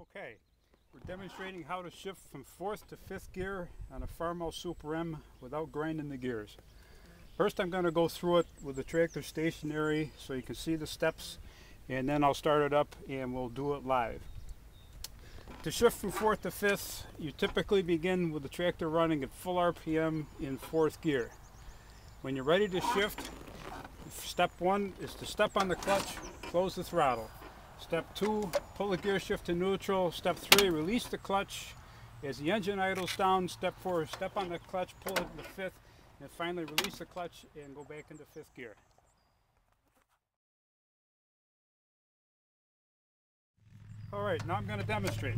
Okay, we're demonstrating how to shift from fourth to fifth gear on a Farmall Super M without grinding the gears. First I'm going to go through it with the tractor stationary so you can see the steps and then I'll start it up and we'll do it live. To shift from fourth to fifth, you typically begin with the tractor running at full RPM in fourth gear. When you're ready to shift, step one is to step on the clutch, close the throttle. Step two, pull the gear shift to neutral. Step three, release the clutch. As the engine idles down, step four, step on the clutch, pull it into fifth, and finally release the clutch and go back into fifth gear. All right, now I'm going to demonstrate.